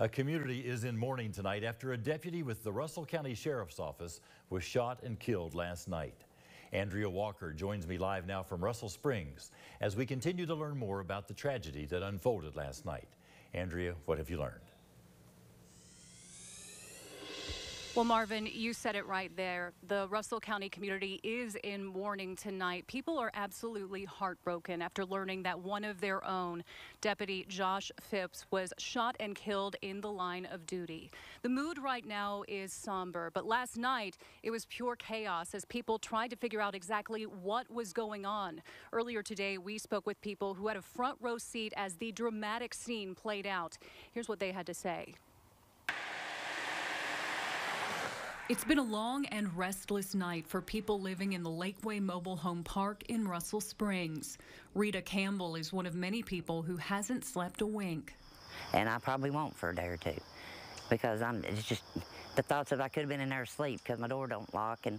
A community is in mourning tonight after a deputy with the Russell County Sheriff's Office was shot and killed last night. Andrea Walker joins me live now from Russell Springs as we continue to learn more about the tragedy that unfolded last night. Andrea, what have you learned? Well, Marvin, you said it right there. The Russell County community is in mourning tonight. People are absolutely heartbroken after learning that one of their own, Deputy Josh Phipps, was shot and killed in the line of duty. The mood right now is somber, but last night it was pure chaos as people tried to figure out exactly what was going on. Earlier today, we spoke with people who had a front row seat as the dramatic scene played out. Here's what they had to say. It's been a long and restless night for people living in the Lakeway Mobile Home Park in Russell Springs. Rita Campbell is one of many people who hasn't slept a wink. And I probably won't for a day or two because I'm it's just the thoughts of I could have been in there asleep because my door don't lock and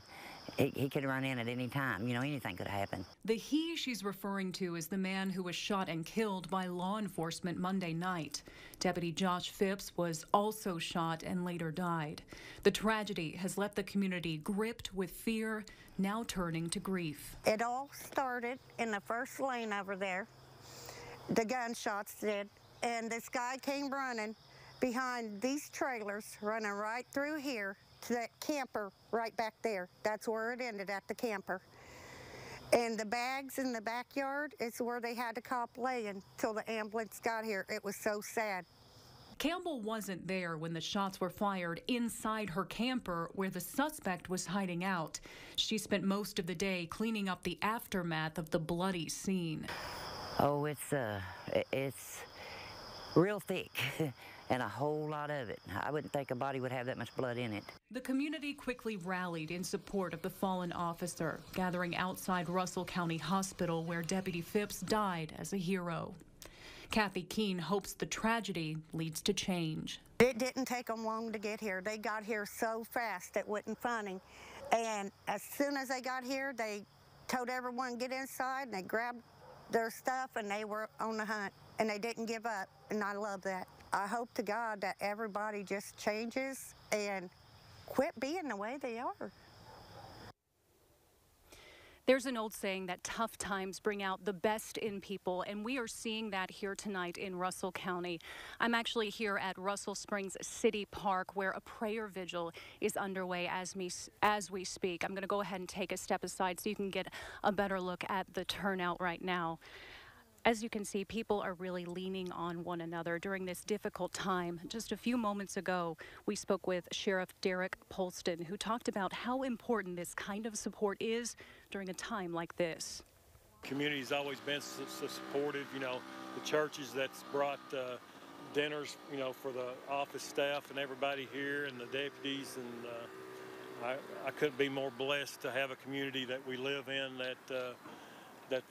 he, he could run in at any time. You know, anything could happen. The he she's referring to is the man who was shot and killed by law enforcement Monday night. Deputy Josh Phipps was also shot and later died. The tragedy has left the community gripped with fear, now turning to grief. It all started in the first lane over there. The gunshots did. And this guy came running behind these trailers, running right through here to that camper right back there. That's where it ended, at the camper. And the bags in the backyard is where they had to cop laying till the ambulance got here. It was so sad. Campbell wasn't there when the shots were fired inside her camper where the suspect was hiding out. She spent most of the day cleaning up the aftermath of the bloody scene. Oh, it's uh, it's real thick. and a whole lot of it. I wouldn't think a body would have that much blood in it. The community quickly rallied in support of the fallen officer, gathering outside Russell County Hospital where Deputy Phipps died as a hero. Kathy Keene hopes the tragedy leads to change. It didn't take them long to get here. They got here so fast it wasn't funny. And as soon as they got here, they told everyone get inside and they grabbed their stuff and they were on the hunt and they didn't give up. And I love that. I hope to God that everybody just changes and quit being the way they are. There's an old saying that tough times bring out the best in people, and we are seeing that here tonight in Russell County. I'm actually here at Russell Springs City Park where a prayer vigil is underway as, me, as we speak. I'm going to go ahead and take a step aside so you can get a better look at the turnout right now. As you can see, people are really leaning on one another during this difficult time. Just a few moments ago, we spoke with Sheriff Derek Polston, who talked about how important this kind of support is during a time like this. Community's always been so, so supportive. You know, the churches that's brought uh, dinners, you know, for the office staff and everybody here and the deputies. And uh, I, I couldn't be more blessed to have a community that we live in that uh, that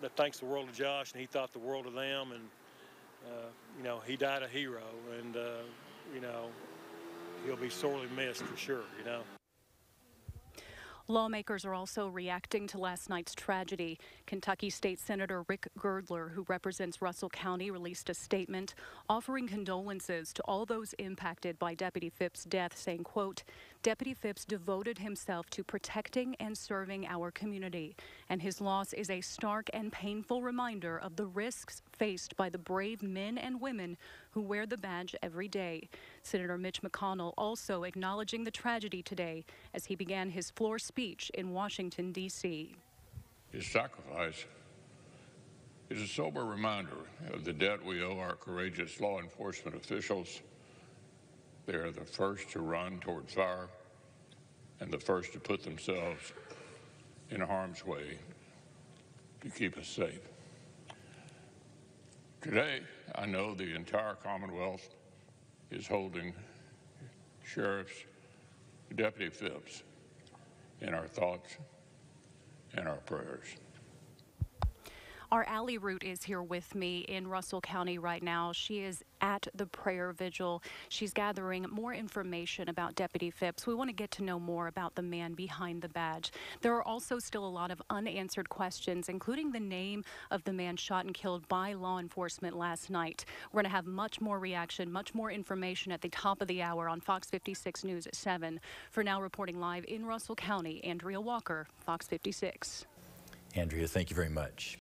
that thinks the world of Josh, and he thought the world of them, and uh, you know he died a hero, and uh, you know he'll be sorely missed for sure. You know. Lawmakers are also reacting to last night's tragedy. Kentucky State Senator Rick Girdler, who represents Russell County, released a statement offering condolences to all those impacted by Deputy Phipps' death, saying, quote, Deputy Phipps devoted himself to protecting and serving our community, and his loss is a stark and painful reminder of the risks faced by the brave men and women who wear the badge every day. Senator Mitch McConnell also acknowledging the tragedy today as he began his floor speech in Washington, D.C. His sacrifice is a sober reminder of the debt we owe our courageous law enforcement officials they are the first to run toward fire and the first to put themselves in harm's way to keep us safe. Today, I know the entire Commonwealth is holding Sheriff's Deputy Phipps in our thoughts and our prayers. Our Allie Root is here with me in Russell County right now. She is at the prayer vigil. She's gathering more information about Deputy Phipps. We want to get to know more about the man behind the badge. There are also still a lot of unanswered questions, including the name of the man shot and killed by law enforcement last night. We're going to have much more reaction, much more information at the top of the hour on Fox 56 News at 7. For now, reporting live in Russell County, Andrea Walker, Fox 56. Andrea, thank you very much.